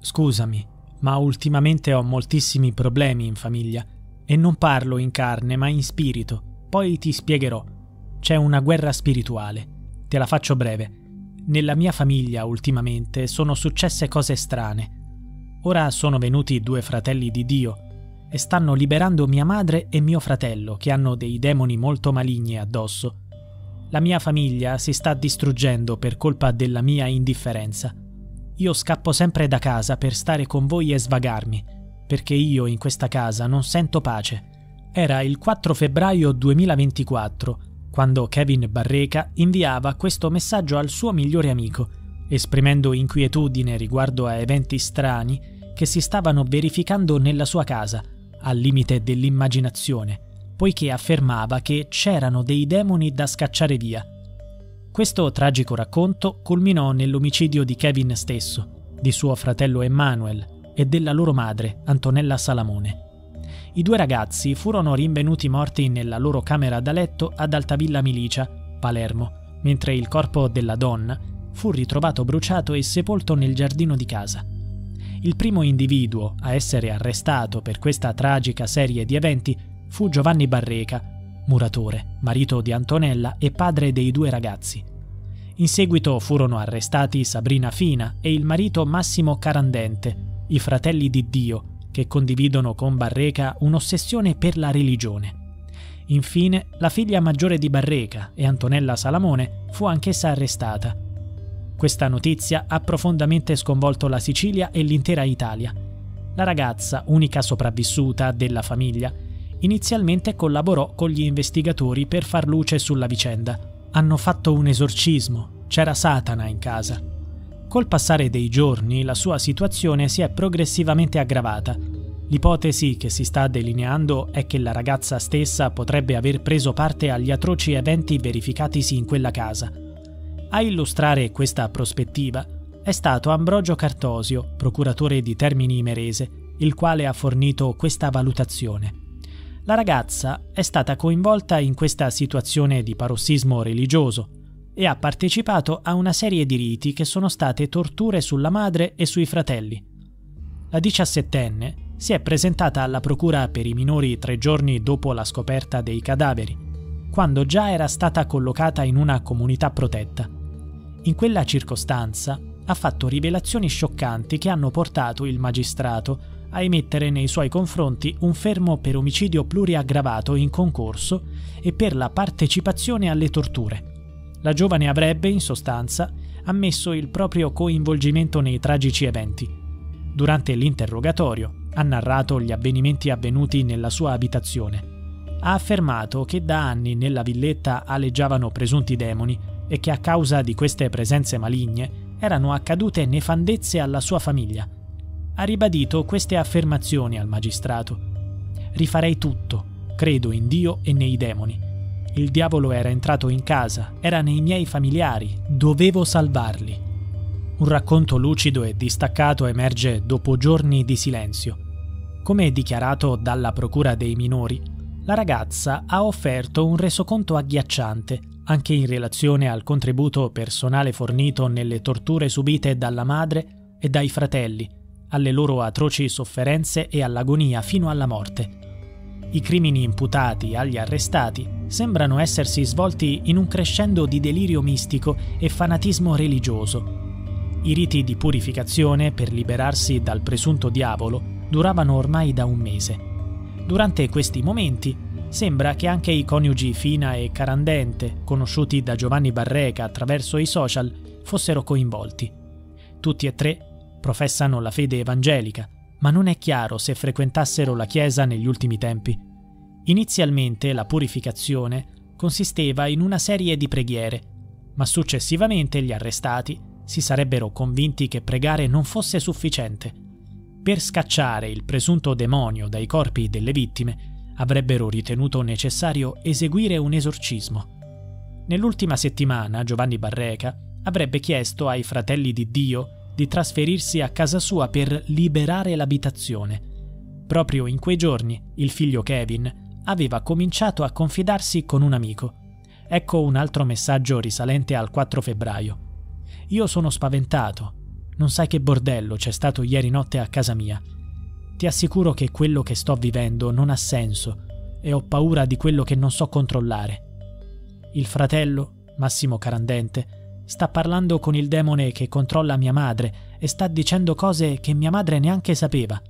Scusami, ma ultimamente ho moltissimi problemi in famiglia e non parlo in carne ma in spirito. Poi ti spiegherò. C'è una guerra spirituale. Te la faccio breve. Nella mia famiglia ultimamente sono successe cose strane. Ora sono venuti due fratelli di Dio e stanno liberando mia madre e mio fratello che hanno dei demoni molto maligni addosso. La mia famiglia si sta distruggendo per colpa della mia indifferenza. Io scappo sempre da casa per stare con voi e svagarmi, perché io in questa casa non sento pace. Era il 4 febbraio 2024 quando Kevin Barreca inviava questo messaggio al suo migliore amico, esprimendo inquietudine riguardo a eventi strani che si stavano verificando nella sua casa, al limite dell'immaginazione, poiché affermava che c'erano dei demoni da scacciare via. Questo tragico racconto culminò nell'omicidio di Kevin stesso, di suo fratello Emmanuel e della loro madre, Antonella Salamone. I due ragazzi furono rinvenuti morti nella loro camera da letto ad Altavilla Milicia, Palermo, mentre il corpo della donna fu ritrovato bruciato e sepolto nel giardino di casa. Il primo individuo a essere arrestato per questa tragica serie di eventi fu Giovanni Barreca, muratore, marito di Antonella e padre dei due ragazzi. In seguito furono arrestati Sabrina Fina e il marito Massimo Carandente, i fratelli di Dio, che condividono con Barreca un'ossessione per la religione. Infine, la figlia maggiore di Barreca e Antonella Salamone fu anch'essa arrestata. Questa notizia ha profondamente sconvolto la Sicilia e l'intera Italia. La ragazza, unica sopravvissuta della famiglia, inizialmente collaborò con gli investigatori per far luce sulla vicenda. Hanno fatto un esorcismo, c'era Satana in casa. Col passare dei giorni la sua situazione si è progressivamente aggravata. L'ipotesi che si sta delineando è che la ragazza stessa potrebbe aver preso parte agli atroci eventi verificatisi in quella casa. A illustrare questa prospettiva è stato Ambrogio Cartosio, procuratore di Termini Imerese, il quale ha fornito questa valutazione. La ragazza è stata coinvolta in questa situazione di parossismo religioso, e ha partecipato a una serie di riti che sono state torture sulla madre e sui fratelli. La diciassettenne si è presentata alla procura per i minori tre giorni dopo la scoperta dei cadaveri, quando già era stata collocata in una comunità protetta. In quella circostanza ha fatto rivelazioni scioccanti che hanno portato il magistrato a emettere nei suoi confronti un fermo per omicidio pluriaggravato in concorso e per la partecipazione alle torture. La giovane avrebbe, in sostanza, ammesso il proprio coinvolgimento nei tragici eventi. Durante l'interrogatorio ha narrato gli avvenimenti avvenuti nella sua abitazione. Ha affermato che da anni nella villetta aleggiavano presunti demoni e che a causa di queste presenze maligne erano accadute nefandezze alla sua famiglia. Ha ribadito queste affermazioni al magistrato. Rifarei tutto, credo in Dio e nei demoni il diavolo era entrato in casa, era nei miei familiari, dovevo salvarli. Un racconto lucido e distaccato emerge dopo giorni di silenzio. Come dichiarato dalla Procura dei minori, la ragazza ha offerto un resoconto agghiacciante anche in relazione al contributo personale fornito nelle torture subite dalla madre e dai fratelli, alle loro atroci sofferenze e all'agonia fino alla morte. I crimini imputati agli arrestati sembrano essersi svolti in un crescendo di delirio mistico e fanatismo religioso. I riti di purificazione per liberarsi dal presunto diavolo duravano ormai da un mese. Durante questi momenti sembra che anche i coniugi Fina e Carandente, conosciuti da Giovanni Barreca attraverso i social, fossero coinvolti. Tutti e tre professano la fede evangelica, ma non è chiaro se frequentassero la chiesa negli ultimi tempi. Inizialmente la purificazione consisteva in una serie di preghiere, ma successivamente gli arrestati si sarebbero convinti che pregare non fosse sufficiente. Per scacciare il presunto demonio dai corpi delle vittime avrebbero ritenuto necessario eseguire un esorcismo. Nell'ultima settimana Giovanni Barreca avrebbe chiesto ai fratelli di Dio di trasferirsi a casa sua per liberare l'abitazione. Proprio in quei giorni il figlio Kevin aveva cominciato a confidarsi con un amico. Ecco un altro messaggio risalente al 4 febbraio. Io sono spaventato. non sai che bordello c'è stato ieri notte a casa mia. Ti assicuro che quello che sto vivendo non ha senso e ho paura di quello che non so controllare. Il fratello, Massimo Carandente, sta parlando con il demone che controlla mia madre e sta dicendo cose che mia madre neanche sapeva.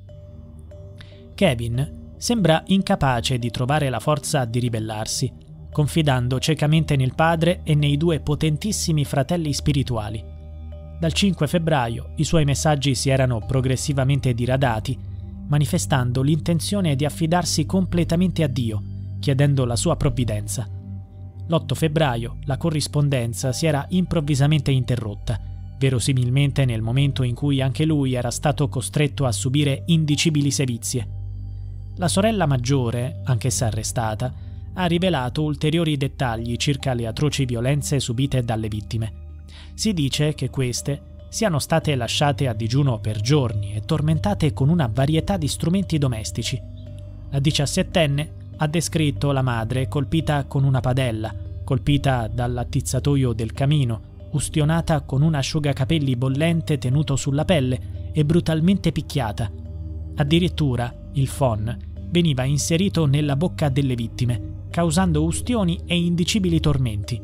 Kevin sembra incapace di trovare la forza di ribellarsi, confidando ciecamente nel padre e nei due potentissimi fratelli spirituali. Dal 5 febbraio i suoi messaggi si erano progressivamente diradati, manifestando l'intenzione di affidarsi completamente a Dio, chiedendo la sua provvidenza. L'8 febbraio la corrispondenza si era improvvisamente interrotta, verosimilmente nel momento in cui anche lui era stato costretto a subire indicibili sevizie. La sorella maggiore, anch'essa arrestata, ha rivelato ulteriori dettagli circa le atroci violenze subite dalle vittime. Si dice che queste siano state lasciate a digiuno per giorni e tormentate con una varietà di strumenti domestici. La diciassettenne ha descritto la madre colpita con una padella, colpita dall'attizzatoio del camino, ustionata con un asciugacapelli bollente tenuto sulla pelle e brutalmente picchiata. Addirittura il phon veniva inserito nella bocca delle vittime, causando ustioni e indicibili tormenti.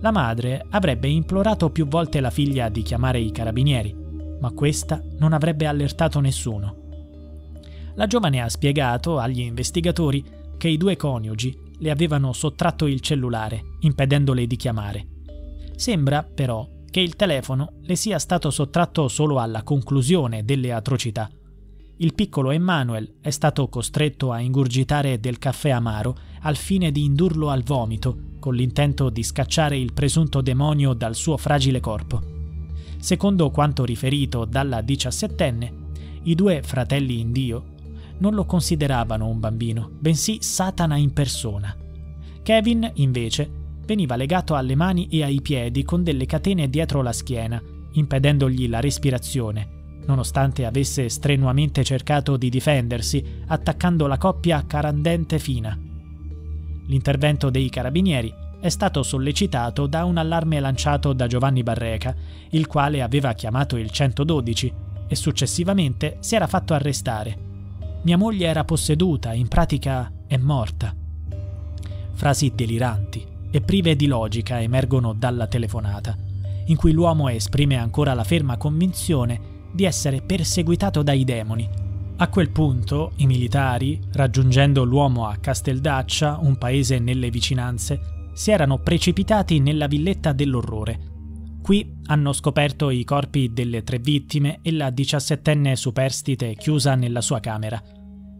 La madre avrebbe implorato più volte la figlia di chiamare i carabinieri, ma questa non avrebbe allertato nessuno. La giovane ha spiegato agli investigatori che i due coniugi le avevano sottratto il cellulare, impedendole di chiamare. Sembra, però, che il telefono le sia stato sottratto solo alla conclusione delle atrocità il piccolo Emmanuel è stato costretto a ingurgitare del caffè amaro al fine di indurlo al vomito, con l'intento di scacciare il presunto demonio dal suo fragile corpo. Secondo quanto riferito dalla diciassettenne, i due fratelli in Dio non lo consideravano un bambino, bensì Satana in persona. Kevin, invece, veniva legato alle mani e ai piedi con delle catene dietro la schiena, impedendogli la respirazione nonostante avesse strenuamente cercato di difendersi, attaccando la coppia carandente fina. L'intervento dei carabinieri è stato sollecitato da un allarme lanciato da Giovanni Barreca, il quale aveva chiamato il 112 e successivamente si era fatto arrestare. Mia moglie era posseduta, in pratica è morta. Frasi deliranti e prive di logica emergono dalla telefonata, in cui l'uomo esprime ancora la ferma convinzione di essere perseguitato dai demoni. A quel punto i militari, raggiungendo l'uomo a Casteldaccia, un paese nelle vicinanze, si erano precipitati nella villetta dell'orrore. Qui hanno scoperto i corpi delle tre vittime e la diciassettenne superstite chiusa nella sua camera.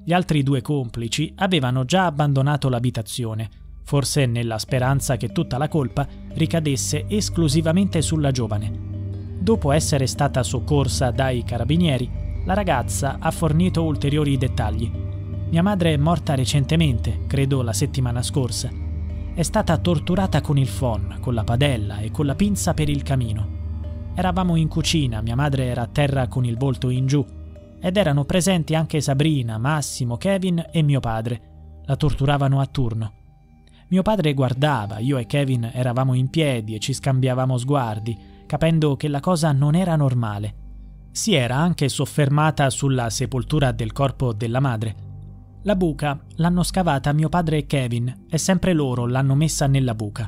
Gli altri due complici avevano già abbandonato l'abitazione, forse nella speranza che tutta la colpa ricadesse esclusivamente sulla giovane. Dopo essere stata soccorsa dai carabinieri, la ragazza ha fornito ulteriori dettagli. Mia madre è morta recentemente, credo la settimana scorsa. È stata torturata con il phon, con la padella e con la pinza per il camino. Eravamo in cucina, mia madre era a terra con il volto in giù ed erano presenti anche Sabrina, Massimo, Kevin e mio padre. La torturavano a turno. Mio padre guardava, io e Kevin eravamo in piedi e ci scambiavamo sguardi capendo che la cosa non era normale. Si era anche soffermata sulla sepoltura del corpo della madre. La buca l'hanno scavata mio padre e Kevin e sempre loro l'hanno messa nella buca.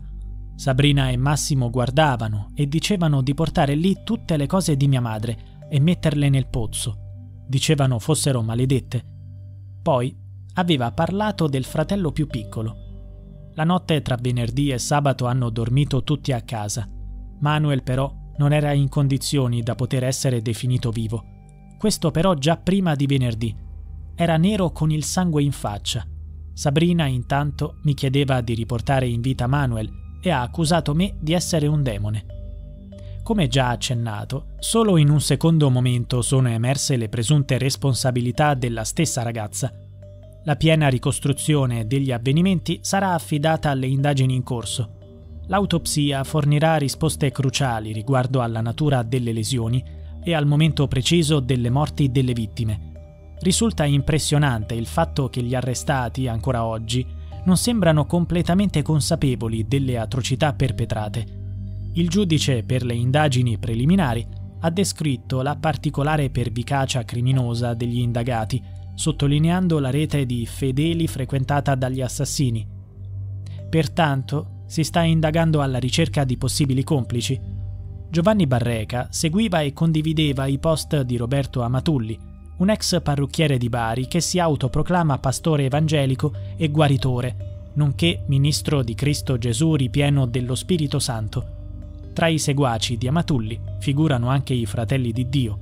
Sabrina e Massimo guardavano e dicevano di portare lì tutte le cose di mia madre e metterle nel pozzo. Dicevano fossero maledette. Poi aveva parlato del fratello più piccolo. La notte tra venerdì e sabato hanno dormito tutti a casa. Manuel però non era in condizioni da poter essere definito vivo. Questo però già prima di venerdì. Era nero con il sangue in faccia. Sabrina intanto mi chiedeva di riportare in vita Manuel e ha accusato me di essere un demone. Come già accennato, solo in un secondo momento sono emerse le presunte responsabilità della stessa ragazza. La piena ricostruzione degli avvenimenti sarà affidata alle indagini in corso L'autopsia fornirà risposte cruciali riguardo alla natura delle lesioni e al momento preciso delle morti delle vittime. Risulta impressionante il fatto che gli arrestati, ancora oggi, non sembrano completamente consapevoli delle atrocità perpetrate. Il giudice per le indagini preliminari ha descritto la particolare pervicacia criminosa degli indagati, sottolineando la rete di fedeli frequentata dagli assassini. Pertanto si sta indagando alla ricerca di possibili complici. Giovanni Barreca seguiva e condivideva i post di Roberto Amatulli, un ex parrucchiere di Bari che si autoproclama pastore evangelico e guaritore, nonché ministro di Cristo Gesù ripieno dello Spirito Santo. Tra i seguaci di Amatulli figurano anche i fratelli di Dio.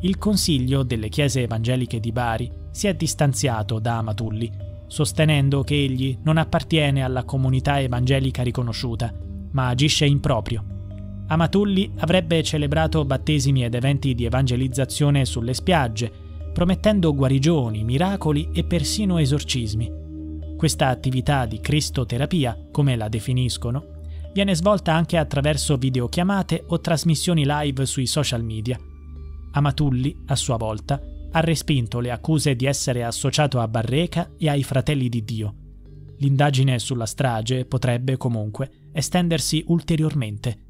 Il Consiglio delle Chiese Evangeliche di Bari si è distanziato da Amatulli, sostenendo che egli non appartiene alla comunità evangelica riconosciuta, ma agisce in proprio. Amatulli avrebbe celebrato battesimi ed eventi di evangelizzazione sulle spiagge, promettendo guarigioni, miracoli e persino esorcismi. Questa attività di cristoterapia, come la definiscono, viene svolta anche attraverso videochiamate o trasmissioni live sui social media. Amatulli, a sua volta, ha respinto le accuse di essere associato a Barreca e ai fratelli di Dio. L'indagine sulla strage potrebbe comunque estendersi ulteriormente